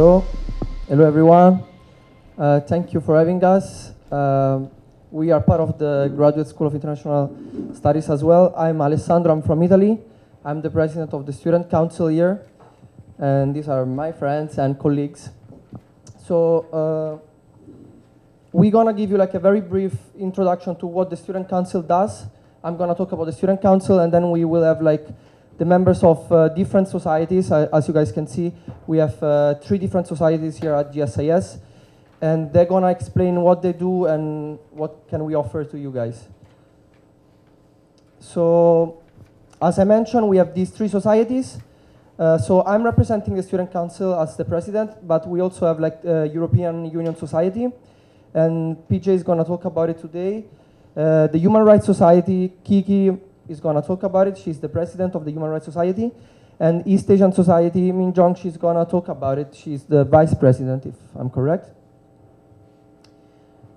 Hello, hello everyone. Uh, thank you for having us. Um, we are part of the Graduate School of International Studies as well. I'm Alessandro, I'm from Italy. I'm the president of the Student Council here, and these are my friends and colleagues. So, uh, we're gonna give you like a very brief introduction to what the Student Council does. I'm gonna talk about the Student Council, and then we will have like the members of uh, different societies. Uh, as you guys can see, we have uh, three different societies here at GSIS, and they're gonna explain what they do and what can we offer to you guys. So, as I mentioned, we have these three societies. Uh, so I'm representing the Student Council as the president, but we also have like uh, European Union Society, and PJ is gonna talk about it today. Uh, the Human Rights Society, Kiki is gonna talk about it. She's the president of the Human Rights Society. And East Asian Society, Min Jong, she's gonna talk about it. She's the vice president, if I'm correct.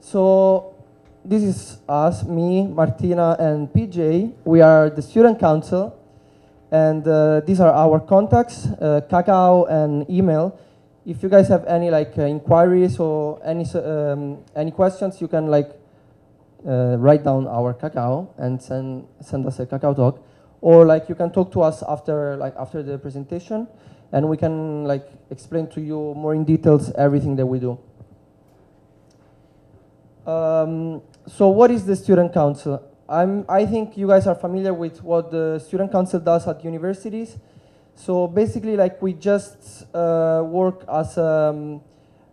So this is us, me, Martina, and PJ. We are the student council, and uh, these are our contacts, uh, Kakao and email. If you guys have any like uh, inquiries or any um, any questions, you can like uh, write down our Kakao and send send us a Kakao Talk, or like you can talk to us after like after the presentation, and we can like explain to you more in details everything that we do. Um, so what is the student council? I'm, I think you guys are familiar with what the student council does at universities. So basically, like we just uh, work as a um,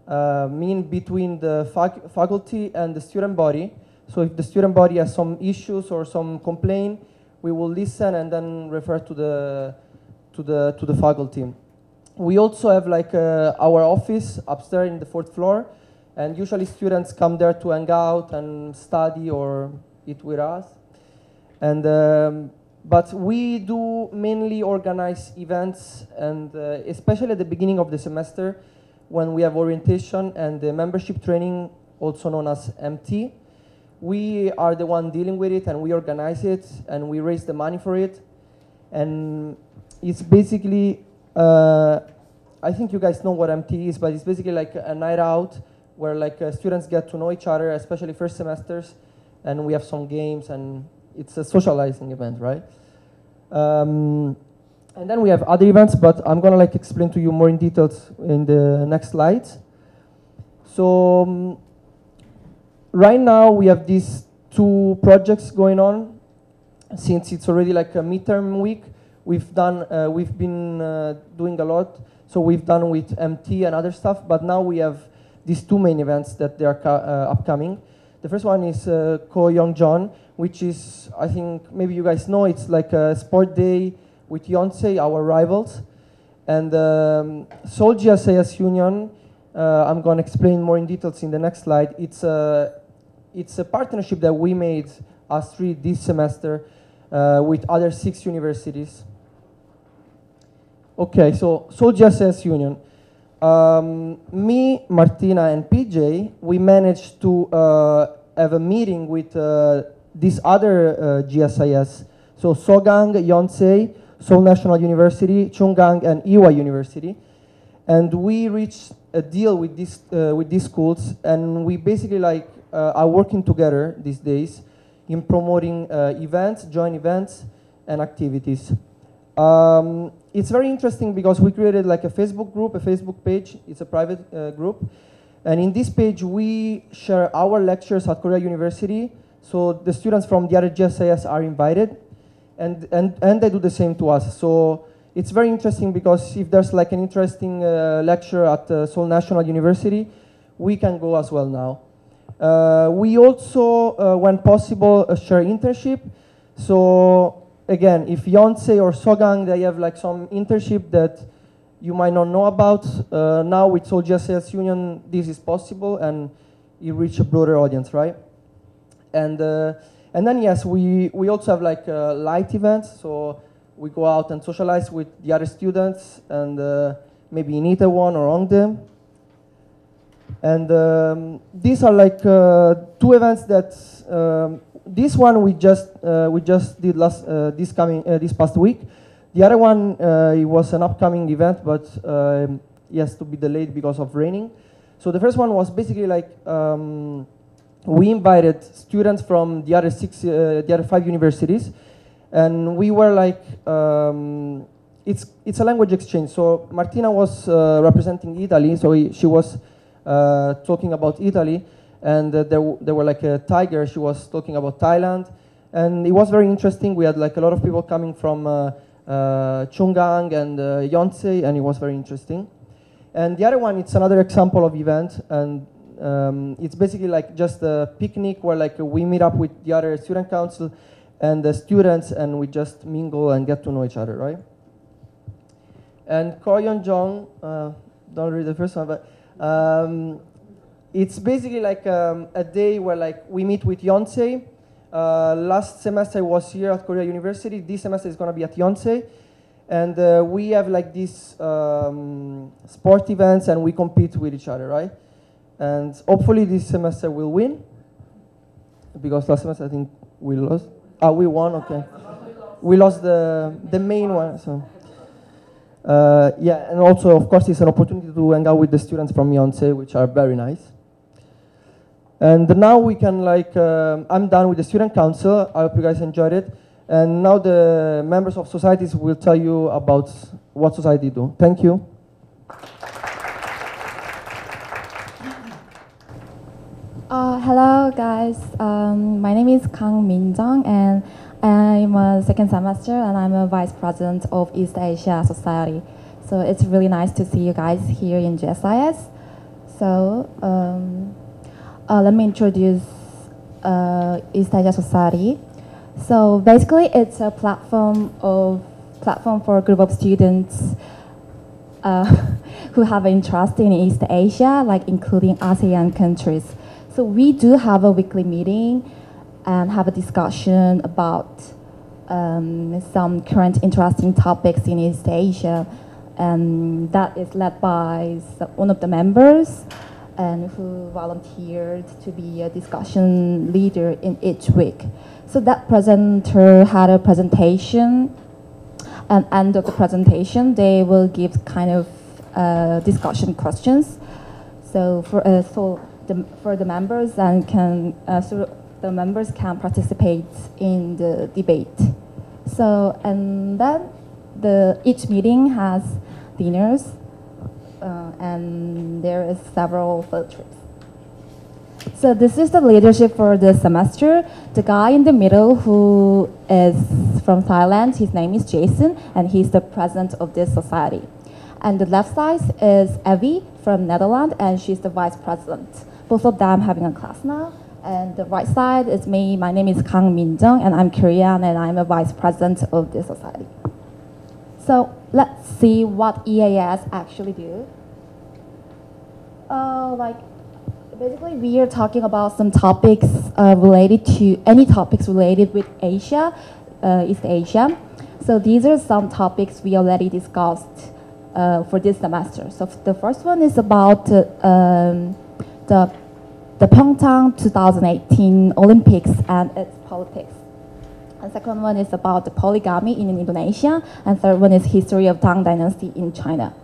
uh, mean between the fac- faculty and the student body. So if the student body has some issues or some complaint, we will listen and then refer to the to the to the faculty. We also have like uh, our office upstairs in the fourth floor, and usually students come there to hang out and study or eat with us. And um, but we do mainly organize events, and uh, especially at the beginning of the semester, when we have orientation and the membership training, also known as MT. We are the one dealing with it, and we organize it, and we raise the money for it, and it's basically. Uh, I think you guys know what MT is, but it's basically like a night out where like uh, students get to know each other, especially first semesters, and we have some games and it's a socializing event, right? Um, and then we have other events, but I'm gonna like explain to you more in details in the next slides. So um, right now we have these two projects going on. Since it's already like a midterm week, we've done uh, we've been uh, doing a lot. So we've done with MT and other stuff, but now we have these two main events that they are uh, upcoming. The first one is uh, Koyeonjeon, which is I think maybe you guys know it's like a sport day with Yonsei, our rivals, and um, Seoul GSIS Union. Uh, I'm going to explain more in details in the next slide. It's a it's a partnership that we made us three this semester uh, with other six universities. Okay, so Seoul GSIS Union. Um, me, Martina, and PJ, we managed to uh, have a meeting with uh, these other uh, GSIS. So Sogang, Yonsei, Seoul National University, Chungang, and Ewha University. And we reached a deal with, this, uh, with these schools, and we basically like uh, are working together these days in promoting uh, events, joint events, and activities. Um, it's very interesting because we created like a Facebook group, a Facebook page. It's a private uh, group, and in this page we share our lectures at Korea University. So the students from the other GSIS are invited, and and and they do the same to us. So it's very interesting because if there's like an interesting uh, lecture at uh, Seoul National University, we can go as well now. Uh, we also, uh, when possible, uh, share internship. So again, if Yonsei or Sogang, they have like some internship that you might not know about, uh, now with Seoul GSIS Union, this is possible and you reach a broader audience, right? And, and then yes, we, we also have like light events. So we go out and socialize with the other students and uh, maybe in Itaewon or Hongdae. And um, these are like uh, two events that um, this one we just uh, we just did last uh, this coming uh, this past week. The other one uh, it was an upcoming event, but um, it has to be delayed because of raining. So the first one was basically like um, we invited students from the other six, the other five universities, and we were like, um, it's it's a language exchange. So Martina was uh, representing Italy, so he, she was uh, talking about Italy, and uh, there there were like a tiger. She was talking about Thailand, and it was very interesting. We had like a lot of people coming from uh, uh, Chungang and uh, Yonsei, and it was very interesting. And the other one, it's another example of event, and um, it's basically like just a picnic where like we meet up with the other student council and the students, and we just mingle and get to know each other, right? And Koyeonjeon, uh, don't read the first one, but um, it's basically like um, a day where like we meet with Yonsei. Uh, last semester I was here at Korea University. This semester is gonna be at Yonsei, and uh, we have like these um, sport events and we compete with each other, right? And hopefully this semester we'll win, because last semester I think we lost. Ah, we won. Okay, we lost the the main one. So. Uh, yeah, and also, of course, it's an opportunity to hang out with the students from Yonsei, which are very nice. And now we can like, um, I'm done with the student council. I hope you guys enjoyed it. And now the members of societies will tell you about what society do. Thank you. Uh, hello, guys. Um, my name is Kang Min Minjong, and I'm a second semester, and I'm a vice president of East Asia Society. So it's really nice to see you guys here in GSIS. So um, uh, let me introduce uh, East Asia Society. So basically, it's a platform of platform for a group of students uh, who have interest in East Asia, like including ASEAN countries. So we do have a weekly meeting and have a discussion about um, some current interesting topics in East Asia, and that is led by one of the members, and who volunteered to be a discussion leader in each week. So that presenter had a presentation and end of the presentation, they will give kind of uh, discussion questions. So for uh, so the, for the members and can uh, so the members can participate in the debate. So and then the each meeting has dinners, uh, and there is several field trips. So this is the leadership for the semester. The guy in the middle who is from Thailand, his name is Jason, and he's the president of this society. And the left side is Evie from Netherlands, and she's the vice president. Both of them having a class now. And the right side is me. My name is Kang Min-jung, and I'm Korean, and I'm a vice president of this society. So let's see what EAS actually do. Uh, like basically we are talking about some topics uh, related to any topics related with Asia, uh, East Asia. So these are some topics we already discussed uh, for this semester. So the first one is about uh, um, the the Pyeongchang 2018 Olympics and its politics. And second one is about the polygamy in Indonesia, and third one is history of Tang Dynasty in China.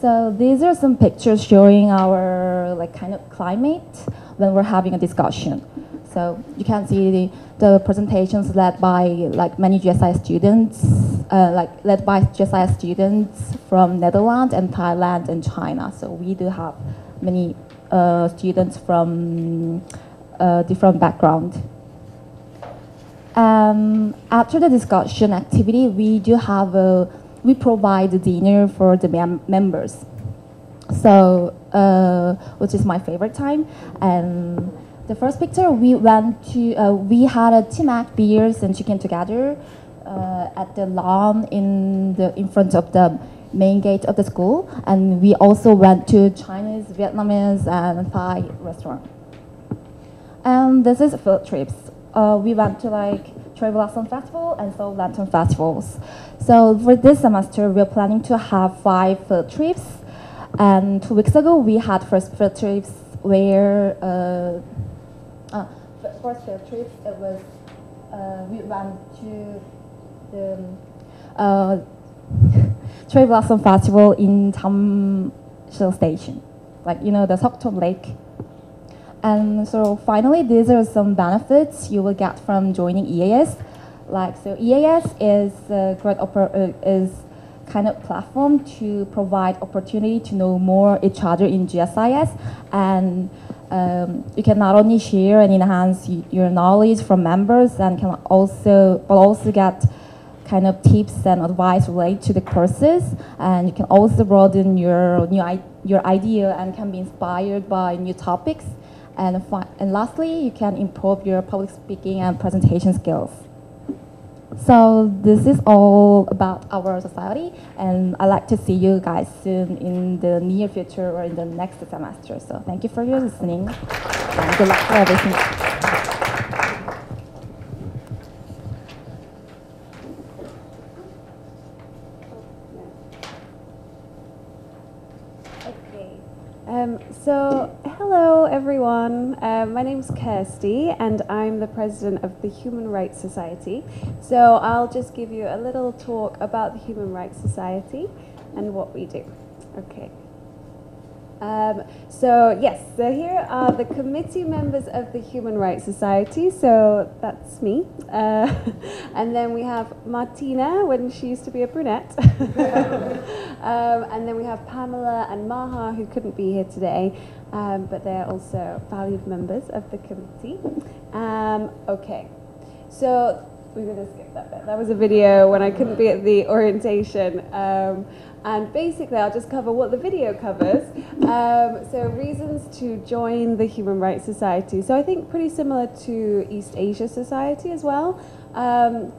So these are some pictures showing our like kind of climate when we're having a discussion. So you can see the, the presentations led by like many GSI students, uh, like led by GSI students from Netherlands and Thailand and China. So we do have many uh, students from uh, different background. Um, after the discussion activity, we do have a we provide dinner for the mem- members. So, uh, which is my favorite time. And the first picture, we went to uh, we had a team chimaek beers and chicken together uh, at the lawn in the in front of the main gate of the school, and we also went to Chinese, Vietnamese, and Thai restaurant. And this is field trips. Uh, we went to like Blossom Festival and Seoul Lantern Festivals. So for this semester, we're planning to have five field trips. And two weeks ago, we had first field trips where, uh, uh, first field trips, it was, uh, we went to the, uh, Cherry Blossom Festival in Jamsil Station, like you know the Seokchon Lake. And so finally, these are some benefits you will get from joining EAS. Like so, EAS is a great oper- uh, is kind of platform to provide opportunity to know more each other in GSIS and um, you can not only share and enhance your knowledge from members and can also but also get kind of tips and advice related to the courses and you can also broaden your new your idea and can be inspired by new topics and and lastly you can improve your public speaking and presentation skills so this is all about our society, and I'd like to see you guys soon in the near future or in the next semester. So thank you for your listening, and good luck for everything. Okay. Um, so, hello everyone. Um, my is Kirsty, and I'm the president of the Human Rights Society. So, I'll just give you a little talk about the Human Rights Society and what we do. Okay. Um, so yes, so here are the committee members of the Human Rights Society. So that's me, uh, and then we have Martina when she used to be a brunette, um, and then we have Pamela and Maha who couldn't be here today, um, but they're also valued members of the committee. Um, okay, so we're going to skip that bit. That was a video when I couldn't be at the orientation. Um, and basically, I'll just cover what the video covers. Um, so, reasons to join the Human Rights Society. So, I think pretty similar to East Asia Society as well. Um,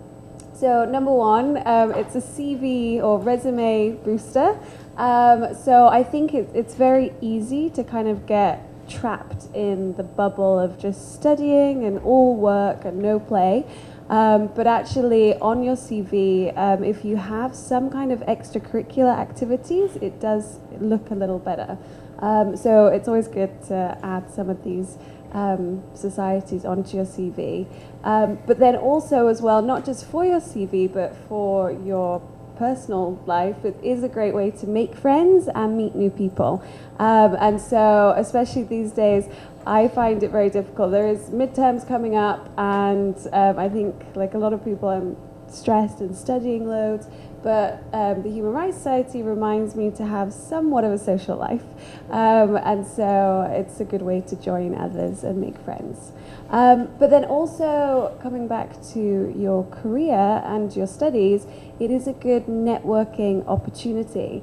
so, number one, um, it's a CV or resume booster. Um, so, I think it, it's very easy to kind of get trapped in the bubble of just studying and all work and no play. Um, but actually, on your CV, um, if you have some kind of extracurricular activities, it does look a little better. Um, so it's always good to add some of these um, societies onto your CV. Um, but then also, as well, not just for your CV, but for your personal life, it is a great way to make friends and meet new people. Um, and so, especially these days, I find it very difficult. There is midterms coming up, and um, I think, like a lot of people, I'm stressed and studying loads. But um, the Human Rights Society reminds me to have somewhat of a social life, um, and so it's a good way to join others and make friends. Um, but then also coming back to your career and your studies, it is a good networking opportunity.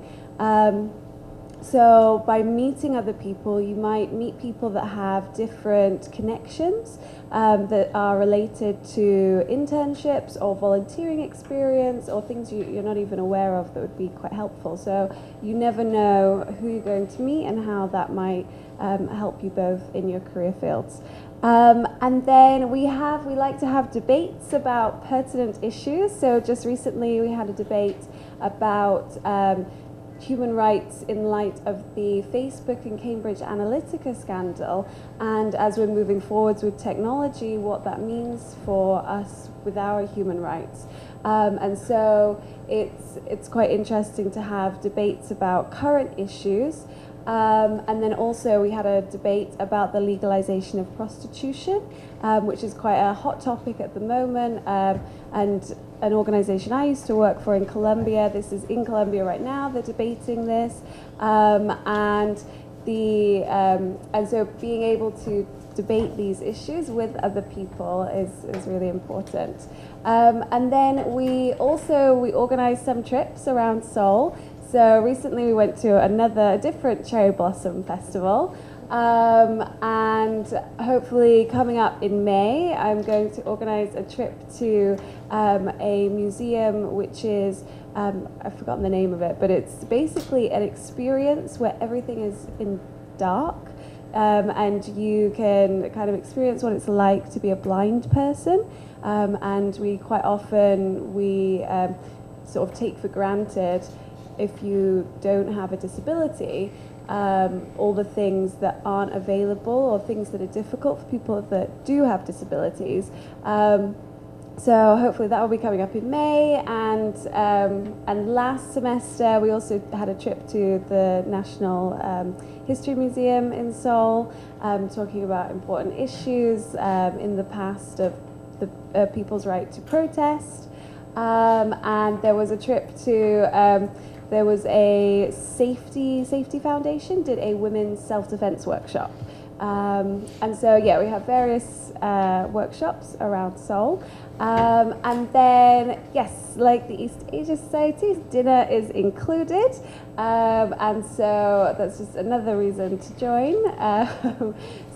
So by meeting other people, you might meet people that have different connections um, that are related to internships or volunteering experience or things you, you're not even aware of that would be quite helpful. So you never know who you're going to meet and how that might um, help you both in your career fields. Um, and then we have, we like to have debates about pertinent issues. So just recently we had a debate about um, human rights in light of the Facebook and Cambridge Analytica scandal, and as we're moving forwards with technology, what that means for us with our human rights. Um, and so it's, it's quite interesting to have debates about current issues. Um, and then also we had a debate about the legalization of prostitution, um, which is quite a hot topic at the moment. Um, and an organization I used to work for in Colombia, this is in Colombia right now, they're debating this. Um, and, the, um, and so being able to debate these issues with other people is, is really important. Um, and then we also, we organized some trips around Seoul. So recently we went to another different cherry blossom festival. Um, and hopefully coming up in May, I'm going to organize a trip to um, a museum which is, um, I've forgotten the name of it, but it's basically an experience where everything is in dark. Um, and you can kind of experience what it's like to be a blind person. Um, and we quite often, we um, sort of take for granted if you don't have a disability, um, all the things that aren't available or things that are difficult for people that do have disabilities. Um, so hopefully that will be coming up in May. And um, and last semester we also had a trip to the National um, History Museum in Seoul, um, talking about important issues um, in the past of the uh, people's right to protest. Um, and there was a trip to um, there was a safety safety foundation did a women's self defense workshop. Um, and so, yeah, we have various uh, workshops around Seoul. Um, and then, yes, like the East Asia Society, dinner is included. Um, and so that's just another reason to join.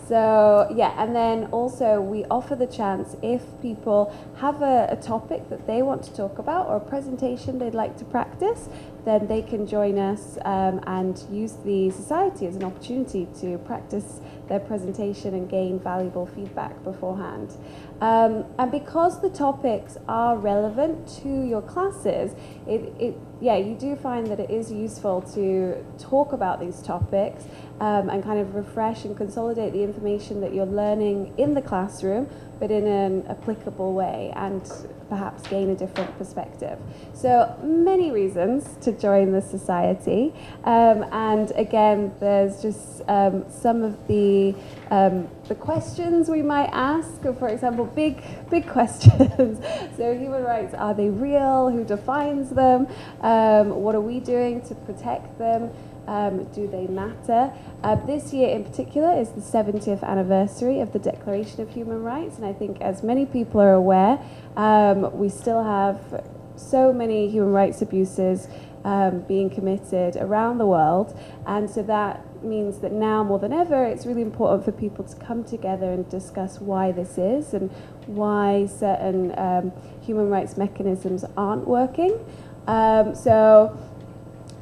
So, yeah, and then also we offer the chance if people have a, a topic that they want to talk about or a presentation they'd like to practice, then they can join us um, and use the society as an opportunity to practice their presentation and gain valuable feedback beforehand. Um, and because the topics are relevant to your classes, it, it, yeah, you do find that it is useful to talk about these topics um, and kind of refresh and consolidate the information that you're learning in the classroom, but in an applicable way. And perhaps gain a different perspective. So many reasons to join the society. Um, and again, there's just um, some of the um, the questions we might ask. For example, big big questions. so human rights are they real? Who defines them? Um, what are we doing to protect them? Um, do they matter? Uh, this year in particular is the 70th anniversary of the Declaration of Human Rights, and I think, as many people are aware, um, we still have so many human rights abuses um, being committed around the world, and so that means that now more than ever, it's really important for people to come together and discuss why this is and why certain um, human rights mechanisms aren't working. Um, so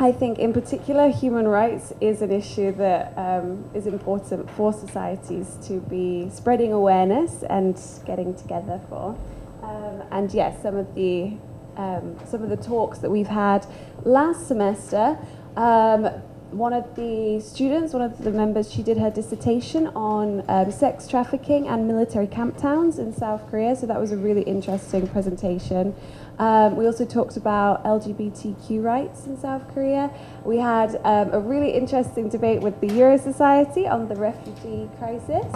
I think, in particular, human rights is an issue that um, is important for societies to be spreading awareness and getting together for. Um, and yes, some of the um, some of the talks that we've had last semester. Um, one of the students, one of the members, she did her dissertation on um, sex trafficking and military camp towns in South Korea. So that was a really interesting presentation. Um, we also talked about LGBTQ rights in South Korea. We had um, a really interesting debate with the Euro Society on the refugee crisis.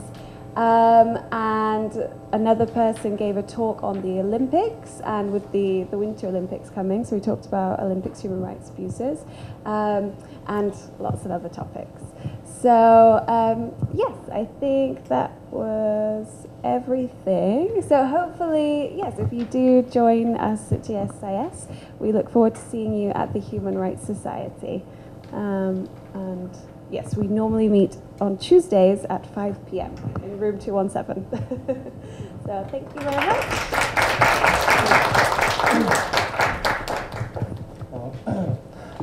Um, and another person gave a talk on the Olympics and with the, the Winter Olympics coming. So we talked about Olympics human rights abuses um, and lots of other topics. So, um, yes, I think that was everything. So, hopefully, yes, if you do join us at GSIS, we look forward to seeing you at the Human Rights Society. Um, and yes, we normally meet on Tuesdays at 5 p.m. in room 217. so, thank you very much.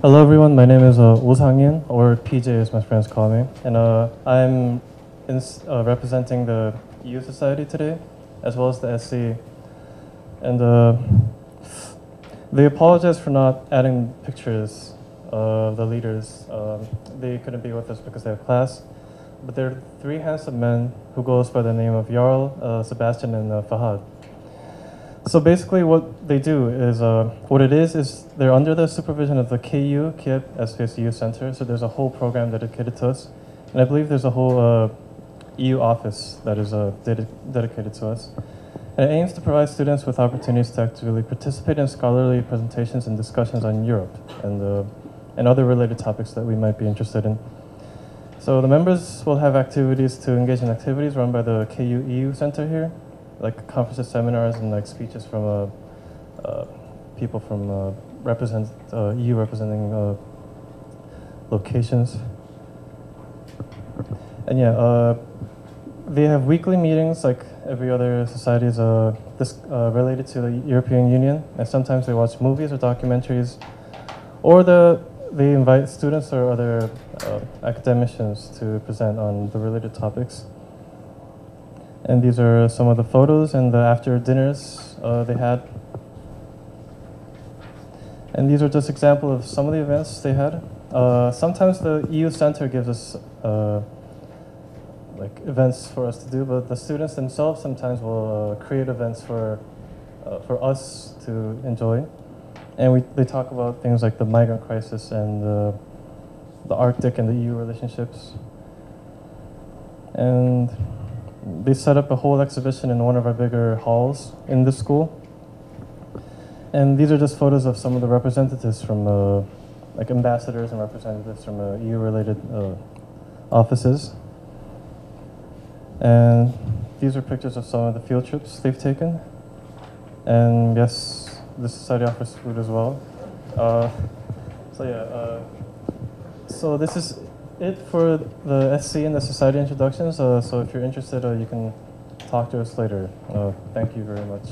Hello everyone, my name is uh, Oh Sang-in, or PJ as my friends call me, and uh, I'm uh, representing the EU Society today, as well as the SC. And uh, they apologize for not adding pictures of the leaders. Um, they couldn't be with us because they have class, but they're three handsome men who goes by the name of Jarl, uh, Sebastian, and uh, Fahad. So basically, what they do is, uh, what it is, is they're under the supervision of the KU, KIP, SPS EU Center. So there's a whole program dedicated to us. And I believe there's a whole uh, EU office that is uh, ded dedicated to us. And it aims to provide students with opportunities to actively participate in scholarly presentations and discussions on Europe and, uh, and other related topics that we might be interested in. So the members will have activities to engage in activities run by the KU EU Center here like conferences, seminars, and like speeches from uh, uh, people from uh, represent uh, EU representing uh, locations. And yeah, uh, they have weekly meetings like every other society is this related to the European Union, and sometimes they watch movies or documentaries, or the they invite students or other academicians to present on the related topics. And these are some of the photos and the after dinners uh, they had. And these are just example of some of the events they had. Uh, sometimes the EU Center gives us uh, like events for us to do, but the students themselves sometimes will uh, create events for uh, for us to enjoy. And we, they talk about things like the migrant crisis and the, the Arctic and the EU relationships. And they set up a whole exhibition in one of our bigger halls in the school. And these are just photos of some of the representatives from, uh, like ambassadors and representatives from uh, EU-related uh, offices. And these are pictures of some of the field trips they've taken. And yes, the society offers food as well. Uh, so yeah, uh, so this is it for the SC and the society introductions. Uh, so if you're interested, uh, you can talk to us later. Uh, thank you very much.